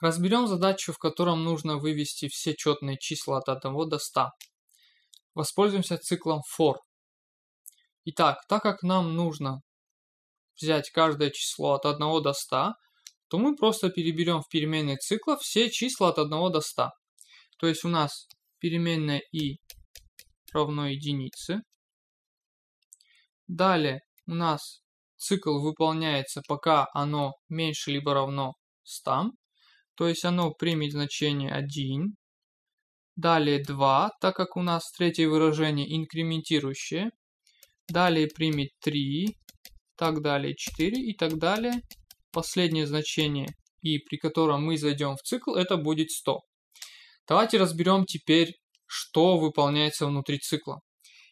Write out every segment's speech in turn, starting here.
Разберем задачу, в котором нужно вывести все четные числа от 1 до 100. Воспользуемся циклом for. Итак, так как нам нужно взять каждое число от 1 до 100, то мы просто переберем в переменной цикла все числа от 1 до 100. То есть у нас переменная i равно единице. Далее у нас цикл выполняется, пока оно меньше либо равно 100 то есть оно примет значение 1. Далее 2, так как у нас третье выражение инкрементирующее. Далее примет 3, так далее 4 и так далее. Последнее значение, и при котором мы зайдем в цикл, это будет 100. Давайте разберем теперь, что выполняется внутри цикла.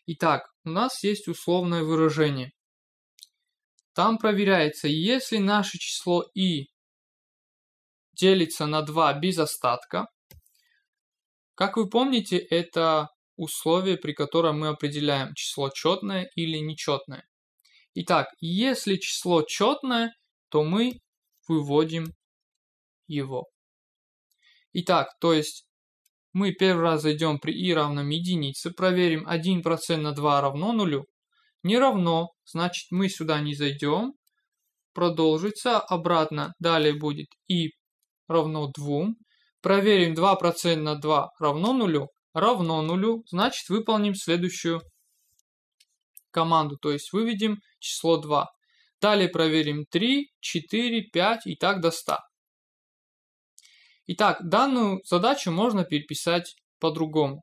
Итак, у нас есть условное выражение. Там проверяется, если наше число i делится на 2 без остатка. Как вы помните, это условие, при котором мы определяем число четное или нечетное. Итак, если число четное, то мы выводим его. Итак, то есть мы первый раз зайдем при i равном единице, проверим 1% на 2 равно нулю. Не равно, значит мы сюда не зайдем. Продолжится обратно. Далее будет i равно 2. Проверим 2% на 2 равно нулю. Равно нулю. Значит выполним следующую команду. То есть выведем число 2. Далее проверим 3, 4, 5 и так до 100. Итак, данную задачу можно переписать по-другому.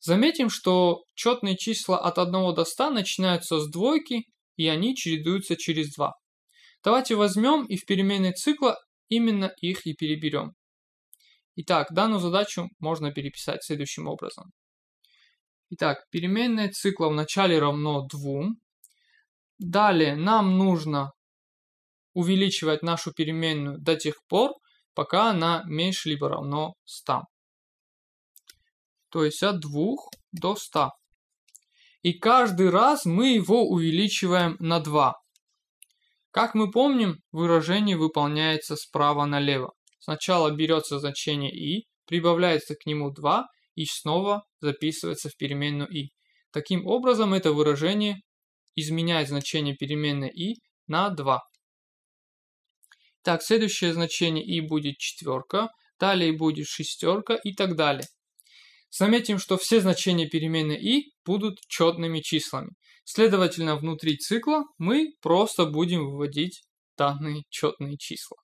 Заметим, что четные числа от 1 до 100 начинаются с двойки, и они чередуются через 2. Давайте возьмем и в переменной цикла Именно их и переберем. Итак, данную задачу можно переписать следующим образом. Итак, переменная цикла в начале равно 2. Далее нам нужно увеличивать нашу переменную до тех пор, пока она меньше либо равно 100. То есть от 2 до 100. И каждый раз мы его увеличиваем на 2. Как мы помним, выражение выполняется справа налево. Сначала берется значение i, прибавляется к нему 2 и снова записывается в переменную i. Таким образом, это выражение изменяет значение переменной i на 2. Так, следующее значение i будет четверка, далее будет шестерка и так далее. Заметим, что все значения переменной i будут четными числами. Следовательно, внутри цикла мы просто будем выводить данные четные числа.